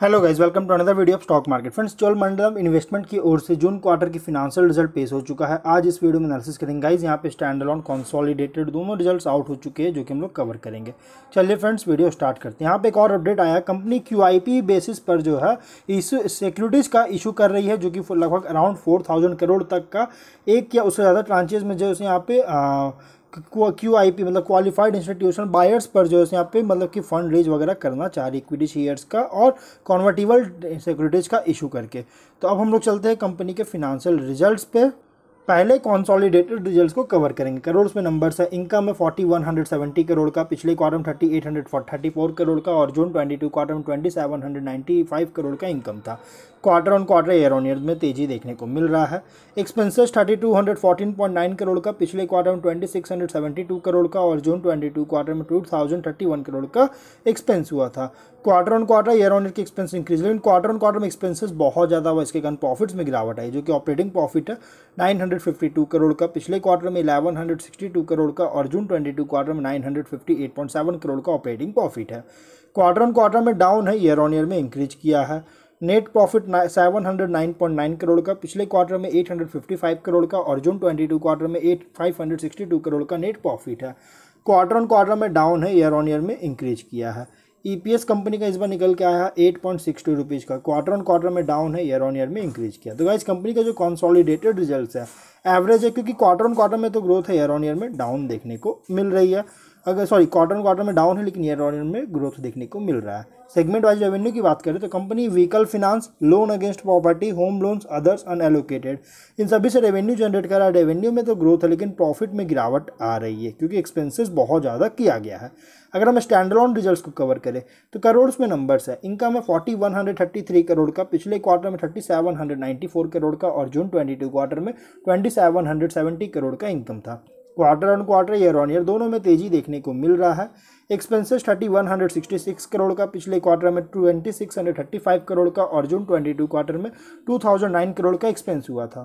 Hello guys welcome to another video of stock market friends Cholamandalam investment की ओर से जून quarter की financial result पेश हो चुका है। आज इस वीडियो में एनालिसिस करेंगे। गाइज़ यहाँ पे स्टैंड अलॉन कॉन्सॉलिडेटेड दोनों रिजल्ट्स आउट हो चुके हैं जो कि हम लोग कवर करेंगे। चलिए फ्रेंड्स वीडियो स्टार्ट करते हैं। यहाँ पे एक और अपडेट आया। कंपनी क्यूआईपी बेसिस पर जो है इशू सिक्योरिटीज़ का इशू कर रही है, जो कि लगभग अराउंड फोर करोड़ तक का एक या उससे ज़्यादा ट्रांचेज में जो है, यहाँ पे क्यू आई पी मतलब क्वालिफाइड इंस्टीट्यूशन बायर्स पर जो है यहाँ पे मतलब कि फंड रेज वगैरह करना चाह रही इक्विटी शेयर्स का और कॉन्वर्टिबल सिक्योरिटीज़ का इशू करके। तो अब हम लोग चलते हैं कंपनी के फिनेंशियल रिजल्ट्स पे। पहले कॉन्सॉलिडेटेड रिजल्ट्स को कवर करेंगे। करोड़ में नंबर्स है। इनकम में forty one hundred seventy crore का, पिछले क्वार्टर में thirty eight hundred thirty four crore का, और जून ट्वेंटी टू क्वार्टर में twenty seven hundred ninety five crore का इनकम था। Quarter on quarter year on year में तेज़ी देखने को मिल रहा है। Expenses thirty two hundred fourteen point nine crore का, पिछले क्वार्टर में twenty six hundred seventy two crore का, और जून ट्वेंटी टू क्वार्टर में two thousand thirty one crore का एक्सपेंस हुआ था। Quarter on quarter year on year की एक्सपेंस इंक्रीज लेकिन क्वार्टर ऑन क्वार्टर में एक्सपेंसेस बहुत ज़्यादा हुआ। इसके कारण प्रॉफिट्स में गिरावट आई, जो कि ऑपरेटिंग प्रॉफिट है। Nine hundred fifty two crore का पिछले क्वार्टर में eleven hundred sixty two crore का और जून ट्वेंटी टू क्वार्टर में nine hundred fifty eight point seven crore का ऑपरेटिंग प्रॉफिट है क्वार्टर ऑन क्वार्टर में डाउन है ईयर ऑन ईयर में इंक्रीज किया है net profit seven hundred nine point nine crore का पिछले क्वार्टर में eight hundred fifty five crore का और जून ट्वेंटी टू क्वार्टर में eight five hundred sixty two crore का नेट प्रॉफिट है क्वार्टर ऑन क्वार्टर में डाउन है ईयर ऑन ईयर में इंक्रीज किया है ईपीएस e कंपनी का इस बार निकल के आया है eight point six two rupees का क्वार्टर ऑन क्वार्टर में डाउन है ईयर ऑन ईयर में इंक्रीज किया तो गाइस कंपनी का जो कॉन्सॉलिडेटेड रिज़ल्ट है एवरेज है क्योंकि क्वार्टर ऑन क्वार्टर में तो ग्रोथ है ईयर ऑन ईयर में डाउन देखने को मिल रही है। अगर सॉरी क्वार्टर क्वार्टर में डाउन है, लेकिन ईयर ऑन ईयर में ग्रोथ देखने को मिल रहा है। सेगमेंट वाइज रेवेन्यू की बात करें तो company vehicle finance loan against property home loans others unallocated इन सभी से रेवेन्यू जनरेट कर रहा है। रेवेन्यू में तो ग्रोथ है, लेकिन प्रॉफिट में गिरावट आ रही है, क्योंकि एक्सपेंसेस बहुत ज़्यादा किया गया है। अगर हम स्टैंड ऑन रिज़ल्ट को कवर करें तो करोड़ में नंबर्स है। इनकम है forty one hundred thirty three crore का, पिछले क्वार्टर में thirty seven hundred ninety four crore का, और जून ट्वेंटी टू क्वार्टर में twenty seven hundred seventy crore का इनकम था। Quarter on quarter year on year दोनों में तेज़ी देखने को मिल रहा है। Expenses thirty one hundred sixty six crore का, पिछले क्वार्टर में twenty six hundred thirty five crore का और जून ट्वेंटी टू क्वार्टर में टू थाउज़ेंड नाइन करोड़ का एक्सपेंस हुआ था।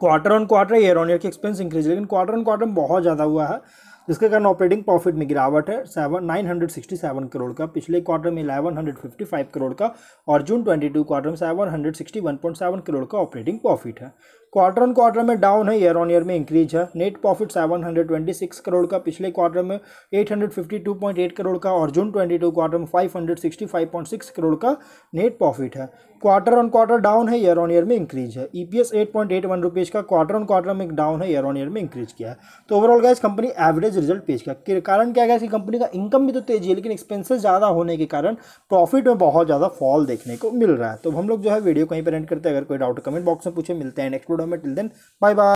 Quarter on quarter year on year की एक्सपेंस इंक्रीज लेकिन क्वार्टर ऑन क्वार्टर बहुत ज़्यादा हुआ है। जिसके कारण ऑपरेटिंग प्रॉफिट में गिरावट है। Seven nine hundred sixty seven crore का। पिछले क्वार्टर में eleven hundred fifty five crore का और जून ट्वेंटी टू क्वार्टर में seven hundred sixty one point seven crore का ऑपरेटिंग प्रॉफिट है। क्वार्टर ऑन क्वार्टर में डाउन है ईयर ऑन ईयर में इंक्रीज है। नेट प्रॉफिट 726 करोड़ का। पिछले क्वार्टर में 852.8 करोड़ का और जून 22 क्वार्टर में 565.6 करोड़ का नेट प्रॉफिट है। क्वार्टर ऑन क्वार्टर डाउन है ईयर ऑन ईयर में इंक्रीज है। ईपीएस 8.81 रुपीज़ का क्वार्टर ऑन क्वार्टर में डाउन है ईयर ऑन ईयर में इंक्रीज किया है। तो overall gas company average result पेश किया। कारण क्या गया कि कंपनी का इनकम भी तो तेज़ी है, लेकिन एक्सपेंसेस ज़्यादा होने के कारण प्रॉफिट में बहुत ज़्यादा फॉल देखने को मिल रहा है। तो हम लोग जो है वीडियो कहीं पर एंड करते हैं। अगर कोई डाउट कमेंट बॉक्स में पूछे, मिलते हैं नेक्स्ट वीडियो में। Till then bye bye